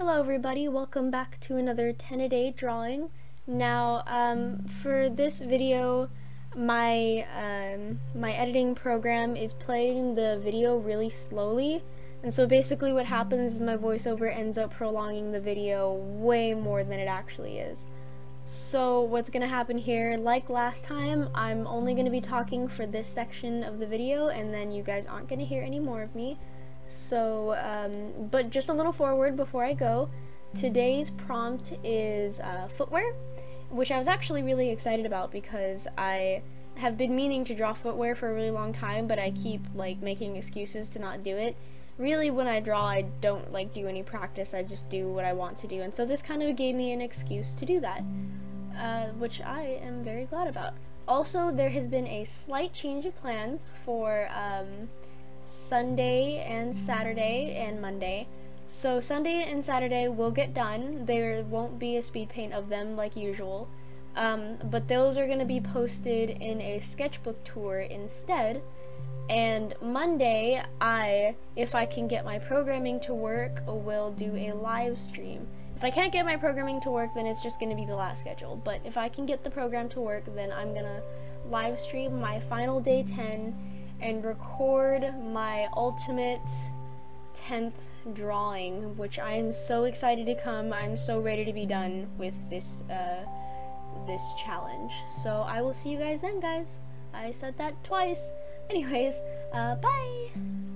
Hello everybody, welcome back to another 10 a day drawing. Now, um, for this video, my, um, my editing program is playing the video really slowly, and so basically what happens is my voiceover ends up prolonging the video way more than it actually is. So what's going to happen here, like last time, I'm only going to be talking for this section of the video, and then you guys aren't going to hear any more of me. So, um, but just a little forward before I go. Today's prompt is uh, footwear, which I was actually really excited about because I have been meaning to draw footwear for a really long time, but I keep like making excuses to not do it. Really, when I draw, I don't like do any practice. I just do what I want to do, and so this kind of gave me an excuse to do that, uh, which I am very glad about. Also, there has been a slight change of plans for. Um, Sunday and Saturday and Monday. So Sunday and Saturday will get done. There won't be a speed paint of them like usual. Um, but those are going to be posted in a sketchbook tour instead. And Monday, I, if I can get my programming to work, will do a live stream. If I can't get my programming to work, then it's just going to be the last schedule. But if I can get the program to work, then I'm going to live stream my final day 10 and record my ultimate 10th drawing, which I am so excited to come. I'm so ready to be done with this uh, this challenge. So I will see you guys then, guys. I said that twice. Anyways, uh, bye!